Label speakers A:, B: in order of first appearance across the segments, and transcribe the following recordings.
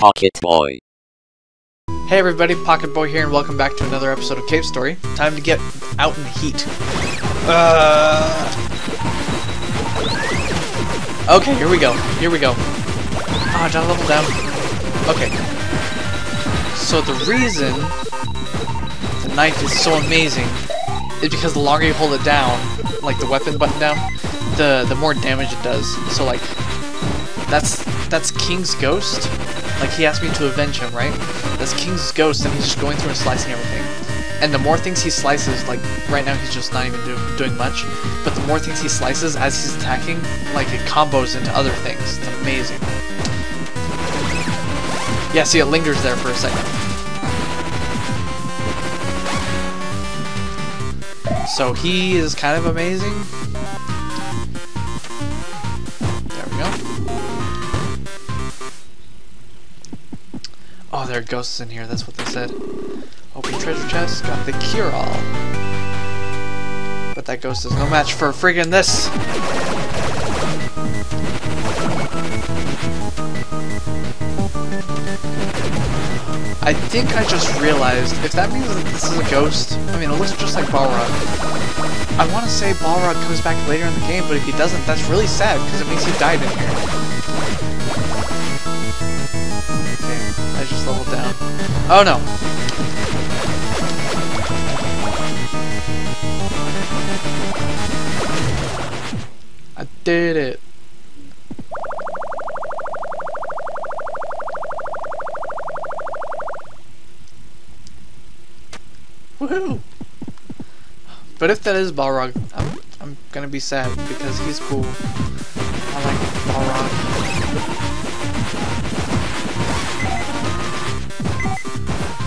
A: Pocket Boy.
B: Hey everybody, Pocket Boy here, and welcome back to another episode of Cave Story. Time to get out in the heat. Uh... Okay, here we go. Here we go. Ah, oh, down level down. Okay. So the reason the knife is so amazing is because the longer you hold it down, like the weapon button down, the the more damage it does. So like, that's that's King's ghost. Like he asked me to avenge him, right? That's King's ghost, and he's just going through and slicing everything. And the more things he slices, like right now he's just not even do, doing much, but the more things he slices as he's attacking, like it combos into other things. It's amazing. Yeah, see, it lingers there for a second. So he is kind of amazing. There are ghosts in here, that's what they said. Open treasure chest, got the cure-all. But that ghost is no match for friggin' this! I think I just realized, if that means that this is a ghost, I mean, it looks just like Balrog. I want to say Balrog comes back later in the game, but if he doesn't, that's really sad, because it means he died in here. Oh no! I did it! Woohoo! But if that is Balrog, I'm, I'm gonna be sad because he's cool.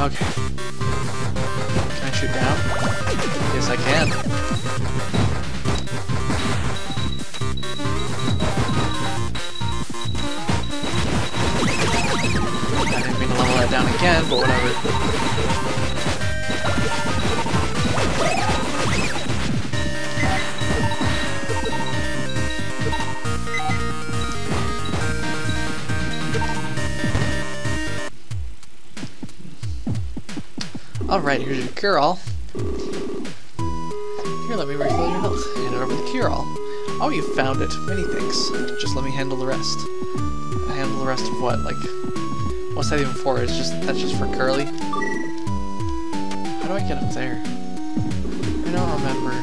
B: Okay. Can I shoot down? Yes, I can. I didn't mean to level that down again, but whatever. Alright, here's your cure-all. Here, let me refill your health. Hand over the cure-all. Oh, you found it. Many thanks. Just let me handle the rest. Handle the rest of what? Like, what's that even for? It's just that's just for Curly. How do I get up there? I don't remember.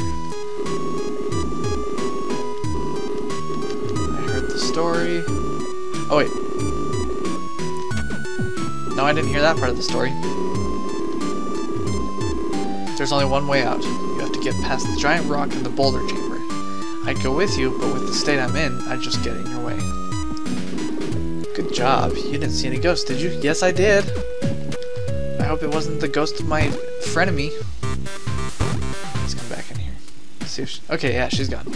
B: I heard the story. Oh wait. No, I didn't hear that part of the story. There's only one way out. You have to get past the giant rock in the boulder chamber. I'd go with you, but with the state I'm in, I'd just get in your way. Good job. You didn't see any ghosts, did you? Yes, I did. I hope it wasn't the ghost of my frenemy. Let's come back in here. See if she... Okay, yeah, she's gone.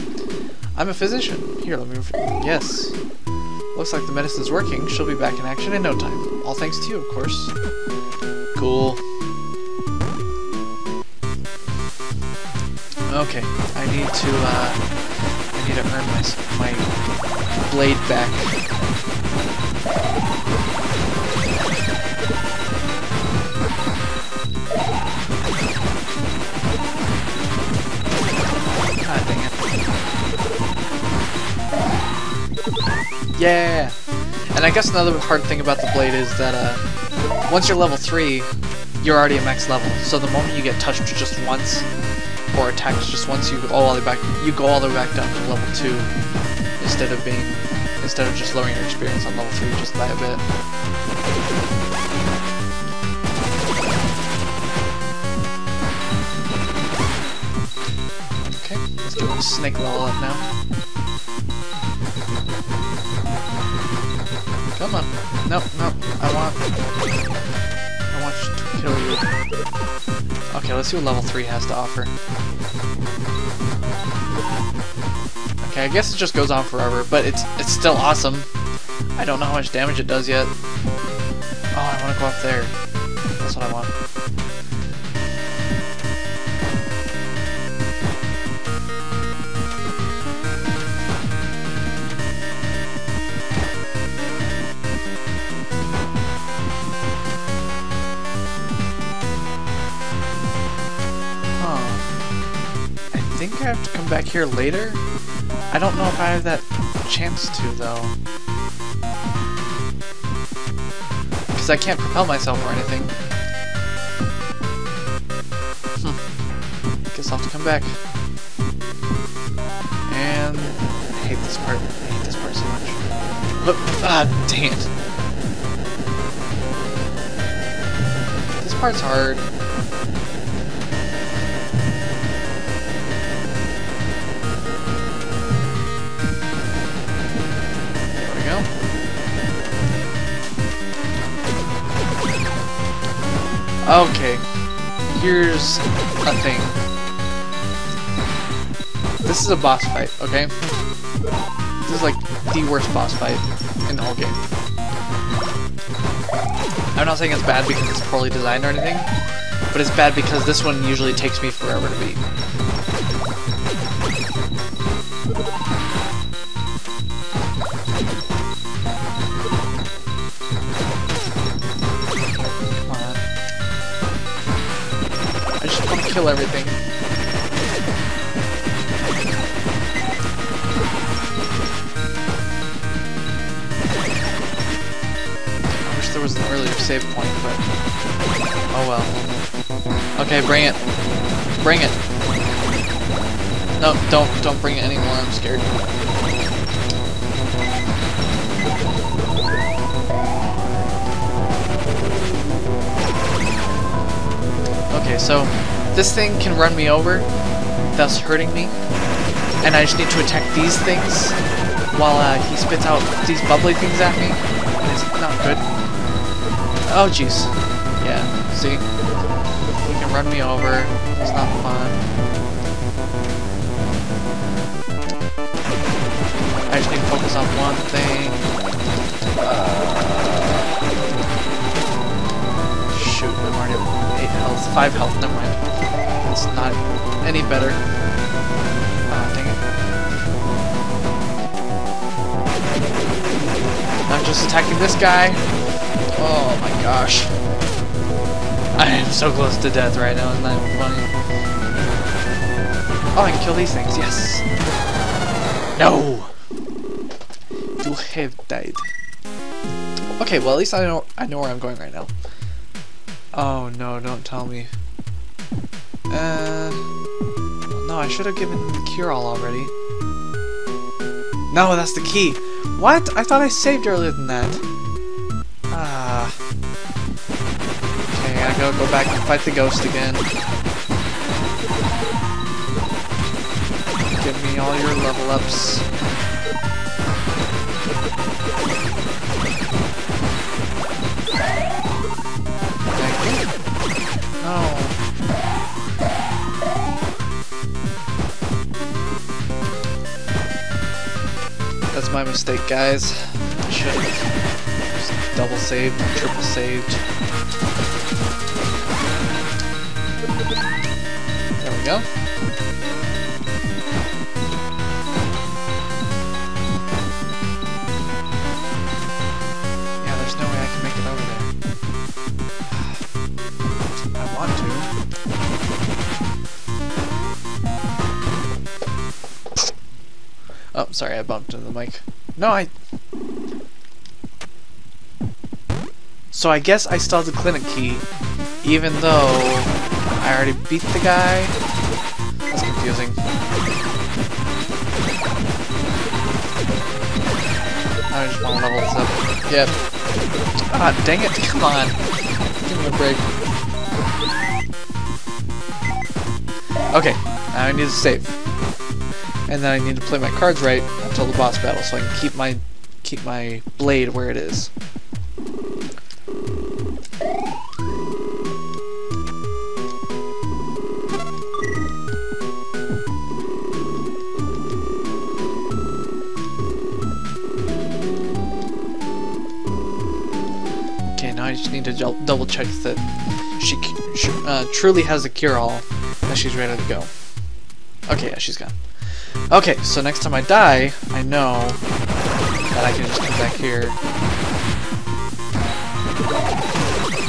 B: I'm a physician. Here, let me... Yes. Looks like the medicine's working. She'll be back in action in no time. All thanks to you, of course. Cool. Okay, I need to, uh, I need to earn my, my blade back. God dang it. Yeah! And I guess another hard thing about the blade is that, uh, once you're level 3, you're already at max level. So the moment you get touched just once, or attacks just once, you go all the way back. You go all the way back down to level two, instead of being, instead of just lowering your experience on level three just by a bit. Okay, let's get this snake level up now. Come on, no, no, I want, I want to kill you. Okay, let's see what level 3 has to offer. Okay, I guess it just goes on forever, but it's it's still awesome. I don't know how much damage it does yet. Oh, I want to go up there. That's what I want. Come back here later? I don't know if I have that chance to, though. Because I can't propel myself or anything. Hmm. Guess I'll have to come back. And... I hate this part. I hate this part so much. But, ah, dang it. This part's hard. Okay, here's a thing. This is a boss fight, okay? This is like the worst boss fight in the whole game. I'm not saying it's bad because it's poorly designed or anything, but it's bad because this one usually takes me forever to beat. Kill everything. I wish there was an earlier save point, but... Oh well. Okay, bring it. Bring it. No, don't, don't bring it anymore, I'm scared. Okay, so this thing can run me over, thus hurting me, and I just need to attack these things while uh, he spits out these bubbly things at me, it's not good. Oh, jeez. Yeah, see? He can run me over, it's not fun. I just need to focus on one thing. Uh, shoot, I'm already at 8 health, 5 health, never mind. It's not any better. Ah, dang it. I'm just attacking this guy. Oh my gosh. I am so close to death right now, isn't that funny? Oh, I can kill these things, yes! No! You have died. Okay, well at least I know I know where I'm going right now. Oh no, don't tell me. Uh no, I should have given him the cure all already. No, that's the key. What? I thought I saved earlier than that. Ah. Okay, I gotta go back and fight the ghost again. Give me all your level ups. My mistake, guys. Should have double saved, triple saved. There we go. Oh, sorry, I bumped into the mic. No, I... So I guess I still have the clinic key, even though I already beat the guy? That's confusing. I just want to level this up. Yep. Ah, dang it, come on. Give me a break. Okay, now I need to save. And then I need to play my cards right until the boss battle so I can keep my keep my blade where it is. Okay, now I just need to double check that she uh, truly has a cure-all, that she's ready to go. Okay, yeah, she's gone. Okay, so next time I die, I know that I can just come back here.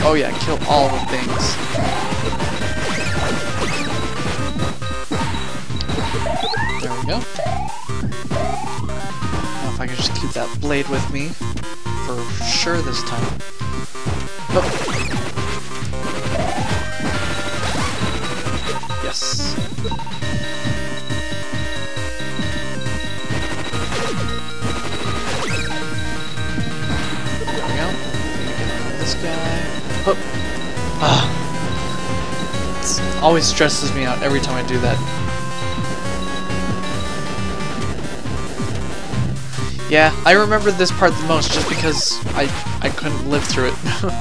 B: Oh yeah, kill all the things. There we go. Now if I can just keep that blade with me for sure this time. Yes. Always stresses me out every time I do that. Yeah, I remember this part the most just because I I couldn't live through it.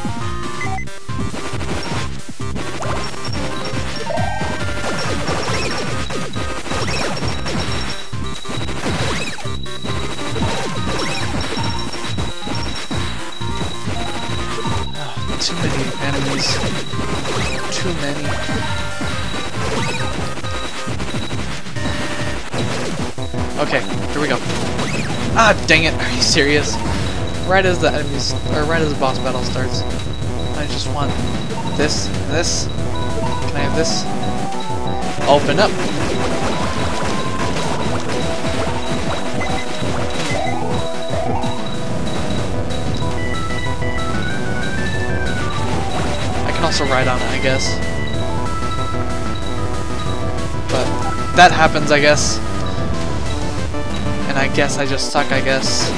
B: Ah, Too many enemies. Too many. Okay, here we go. Ah, dang it! Are you serious? Right as the enemies, or right as the boss battle starts. I just want this, this. Can I have this? Open up. I can also ride on it, I guess. But that happens, I guess. And I guess I just suck, I guess.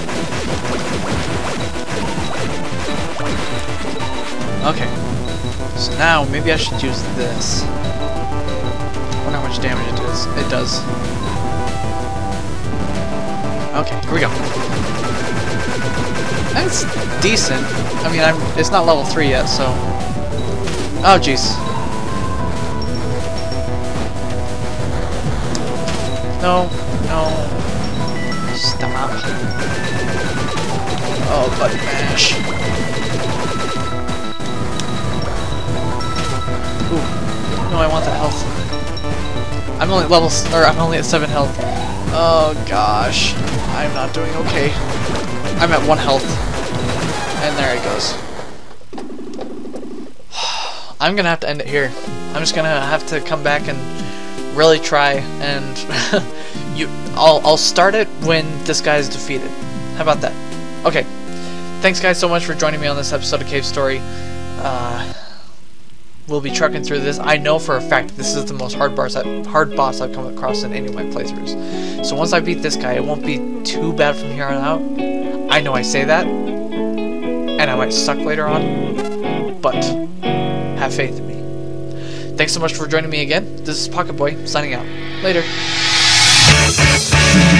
B: Okay. So now, maybe I should use this. I wonder how much damage it does. It does. Okay, here we go. That's decent. I mean, I'm. It's not level 3 yet, so... Oh, jeez. No, no, Stop. Oh, button mash. Ooh. No, I want the health. I'm only level, or I'm only at 7 health. Oh gosh. I'm not doing okay. I'm at 1 health. And there it goes. I'm gonna have to end it here. I'm just gonna have to come back and really try and you I'll I'll start it when this guy is defeated. How about that? Okay. Thanks guys so much for joining me on this episode of Cave Story. Uh, we'll be trucking through this. I know for a fact this is the most hard I've, hard boss I've come across in any of my playthroughs. So once I beat this guy, it won't be too bad from here on out. I know I say that, and I might suck later on, but have faith in me. Thanks so much for joining me again. This is Pocket Boy, signing out. Later. Yeah.